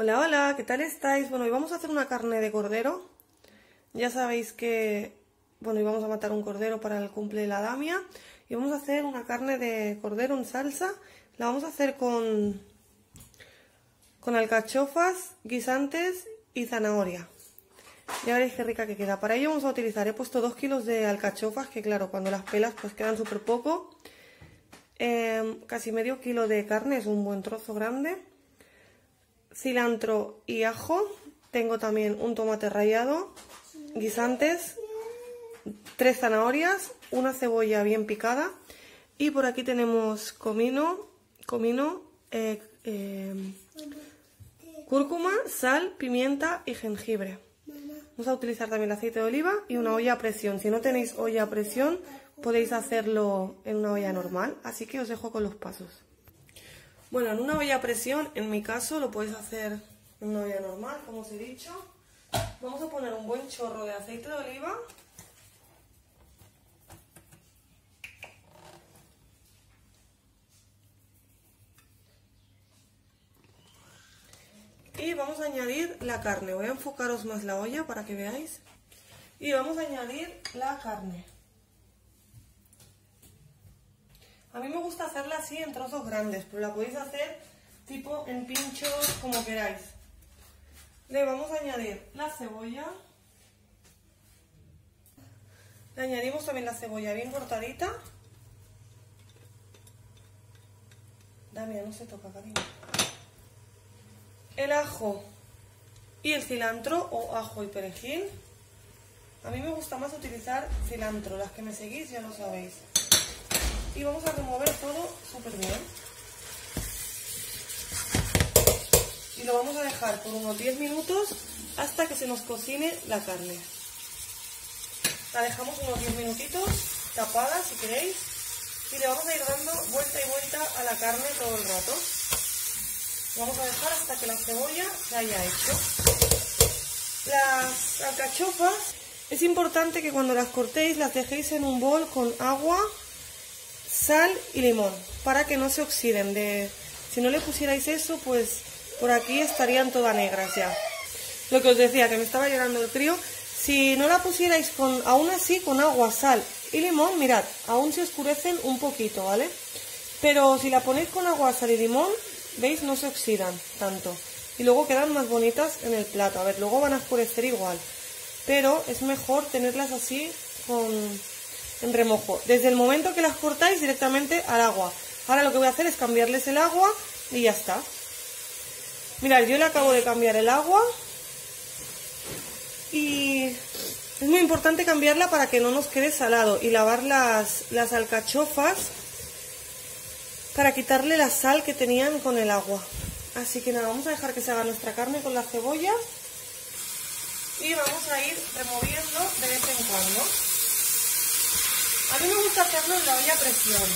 Hola, hola, ¿qué tal estáis? Bueno, hoy vamos a hacer una carne de cordero. Ya sabéis que, bueno, íbamos a matar un cordero para el cumple de la damia. Y vamos a hacer una carne de cordero en salsa. La vamos a hacer con, con alcachofas, guisantes y zanahoria. Ya veréis qué rica que queda. Para ello vamos a utilizar, he puesto 2 kilos de alcachofas, que claro, cuando las pelas pues quedan súper poco. Em, casi medio kilo de carne, es un buen trozo grande. Cilantro y ajo. Tengo también un tomate rallado, guisantes, tres zanahorias, una cebolla bien picada. Y por aquí tenemos comino, comino, eh, em, cúrcuma, sal, pimienta y jengibre. Vamos a utilizar también aceite de oliva y una olla a presión. Si no tenéis olla a presión, podéis hacerlo en una olla normal. Así que os dejo con los pasos. Bueno, en una olla a presión, en mi caso, lo podéis hacer en una olla normal, como os he dicho. Vamos a poner un buen chorro de aceite de oliva. Y vamos a añadir la carne. Voy a enfocaros más la olla para que veáis. Y vamos a añadir la carne. A mí me gusta hacerla así en trozos grandes, pero la podéis hacer tipo en pinchos como queráis. Le vamos a añadir la cebolla. Le añadimos también la cebolla bien cortadita. Dame, no se toca, cariño el ajo y el cilantro o ajo y perejil. A mí me gusta más utilizar cilantro, las que me seguís ya lo sabéis. Y vamos a remover todo súper bien. Y lo vamos a dejar por unos 10 minutos hasta que se nos cocine la carne. La dejamos unos 10 minutitos tapada si queréis y le vamos a ir dando vuelta y vuelta a la carne todo el rato. Vamos a dejar hasta que la cebolla se haya hecho. Las alcachofas es importante que cuando las cortéis las dejéis en un bol con agua, sal y limón para que no se oxiden. De, si no le pusierais eso, pues por aquí estarían todas negras ya. Lo que os decía, que me estaba llorando el frío. Si no la pusierais con, aún así con agua, sal y limón, mirad, aún se oscurecen un poquito, ¿vale? Pero si la ponéis con agua, sal y limón, ¿Veis? No se oxidan tanto. Y luego quedan más bonitas en el plato. A ver, luego van a oscurecer igual. Pero es mejor tenerlas así con, en remojo. Desde el momento que las cortáis directamente al agua. Ahora lo que voy a hacer es cambiarles el agua y ya está. Mirad, yo le acabo de cambiar el agua. Y es muy importante cambiarla para que no nos quede salado. Y lavar las, las alcachofas para quitarle la sal que tenían con el agua. Así que nada, vamos a dejar que se haga nuestra carne con la cebolla y vamos a ir removiendo de vez en cuando. A mí me gusta hacerlo en la olla a presión,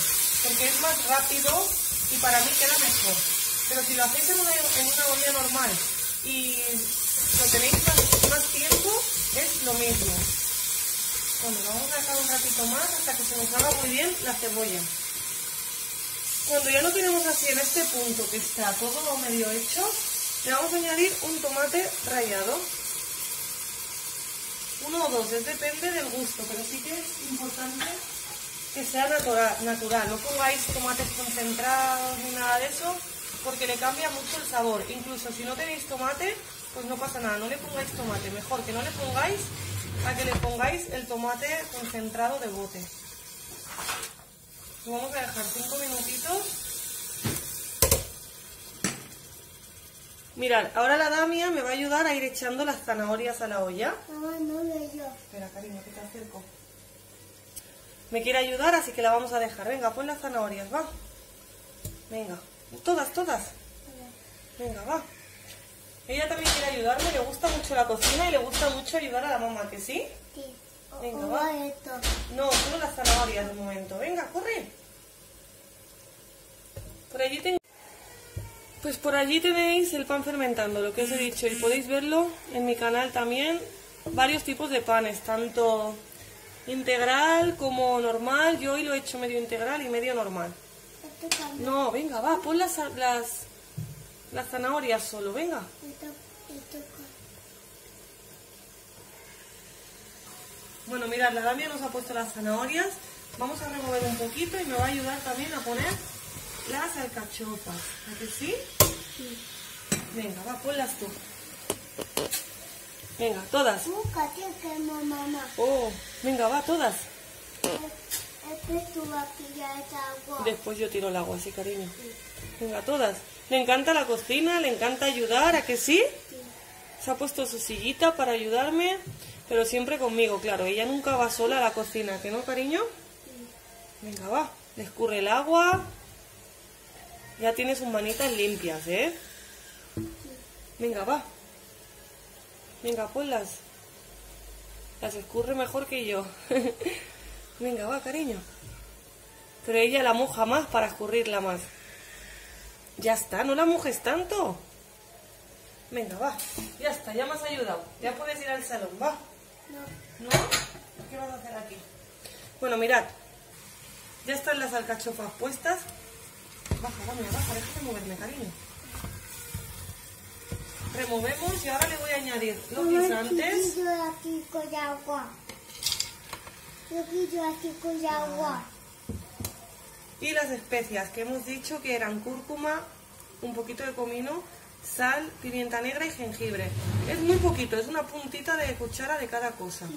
porque es más rápido y para mí queda mejor. Pero si lo hacéis en una, olla normal y lo tenéis más, más tiempo, es lo mismo. Bueno, vamos a dejar un ratito más hasta que se nos haga muy bien la cebolla. Cuando ya lo tenemos así en este punto que está todo medio hecho, le vamos a añadir un tomate rallado. Uno o dos, es depende del gusto, pero sí que es importante que sea natural. No pongáis tomates concentrados ni nada de eso, porque le cambia mucho el sabor. Incluso si no tenéis tomate, pues no pasa nada, no le pongáis tomate. Mejor que no le pongáis a que le pongáis el tomate concentrado de bote vamos a dejar 5 minutitos. Mirad, ahora la damia me va a ayudar a ir echando las zanahorias a la olla. yo. Espera, cariño, que te acerco. Me quiere ayudar, así que la vamos a dejar. Venga, pon las zanahorias, va. Venga, todas, todas. Venga, va. Ella también quiere ayudarme, le gusta mucho la cocina y le gusta mucho ayudar a la mamá, ¿que sí? Sí. Venga, va. No, solo las zanahorias de momento. Venga, corre. Por allí tengo... Pues por allí tenéis el pan fermentando, lo que os he dicho, y podéis verlo en mi canal también, varios tipos de panes, tanto integral como normal, yo hoy lo he hecho medio integral y medio normal. No, venga, va, pon las, las, Las zanahorias solo, venga. Bueno, mirad, la Damia nos ha puesto las zanahorias. Vamos a remover un poquito y me va a ayudar también a poner las alcachofas. ¿A que sí? Sí. Venga, va, ponlas tú. Venga, todas. Oh, venga, va, todas. Después yo tiro el agua, sí, cariño. Venga, todas. Le encanta la cocina, le encanta ayudar, ¿a que sí? Se ha puesto su sillita para ayudarme, pero siempre conmigo, claro. Ella nunca va sola a la cocina, ¿que no, cariño? Venga, va. Le escurre el agua. Ya tiene sus manitas limpias, ¿eh? Venga, va. Venga, ponlas. Las escurre mejor que yo. Venga, va, cariño. Pero ella la moja más para escurrirla más. Ya está, no la mojes tanto. Venga, va. Ya está, ya me has ayudado. Ya puedes ir al salón, va. No. ¿No? ¿Qué vas a hacer aquí? Bueno, mirad. Ya están las alcachofas puestas. Baja, dame, baja, déjame moverme, cariño. Removemos y ahora le voy a añadir los guisantes. Y las especias que hemos dicho que eran cúrcuma, un poquito de comino, sal, pimienta negra y jengibre. Es muy poquito, es una puntita de cuchara de cada cosa.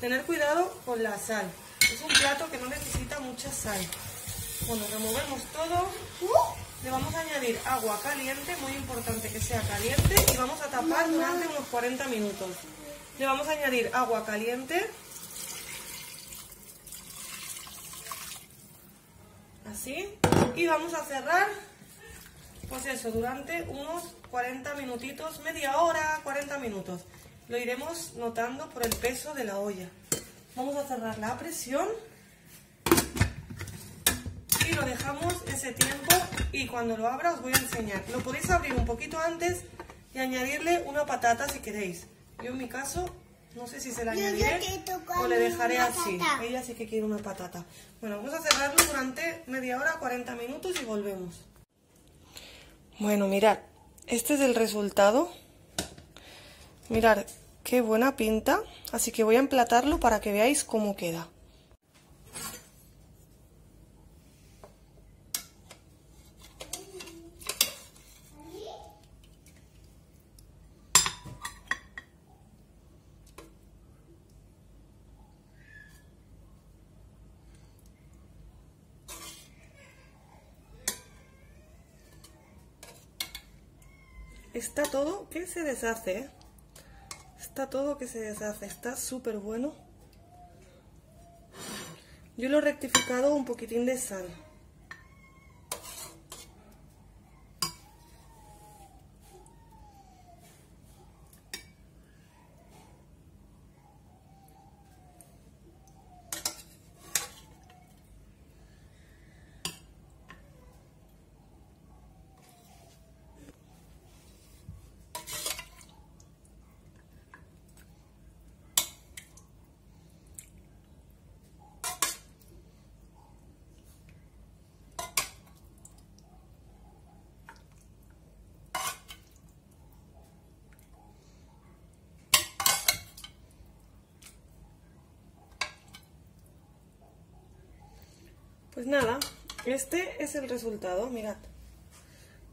Tener cuidado con la sal. Es un plato que no necesita mucha sal. Bueno, removemos todo. Le vamos a añadir agua caliente, muy importante que sea caliente, y vamos a tapar durante unos 40 minutos. Le vamos a añadir agua caliente. Así. Y vamos a cerrar, pues eso, durante unos 40 minutitos, media hora, 40 minutos. Lo iremos notando por el peso de la olla. Vamos a cerrar la presión lo dejamos ese tiempo y cuando lo abra os voy a enseñar. Lo podéis abrir un poquito antes y añadirle una patata si queréis. Yo en mi caso no sé si se la añadiré o le dejaré así. Ella sí que quiere una patata. Bueno, vamos a cerrarlo durante media hora, 40 minutos y volvemos. Bueno, mirad, este es el resultado. Mirad, qué buena pinta. Así que voy a emplatarlo para que veáis cómo queda. Está todo que se deshace, ¿eh? Está todo que se deshace, está súper bueno. Yo lo he rectificado un poquitín de sal. Pues nada, este es el resultado, mirad.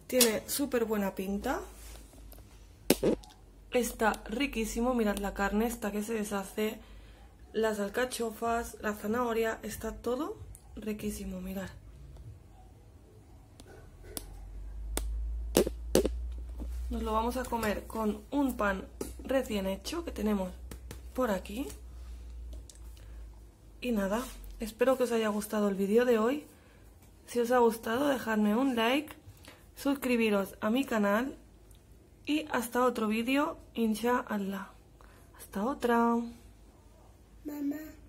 Tiene súper buena pinta. Está riquísimo, mirad la carne, está que se deshace. Las alcachofas, la zanahoria, está todo riquísimo, mirad. Nos lo vamos a comer con un pan recién hecho que tenemos por aquí. Y nada, Espero que os haya gustado el vídeo de hoy. Si os ha gustado, dejadme un like, suscribiros a mi canal y hasta otro vídeo, inshallah. Hasta otra. Mamá.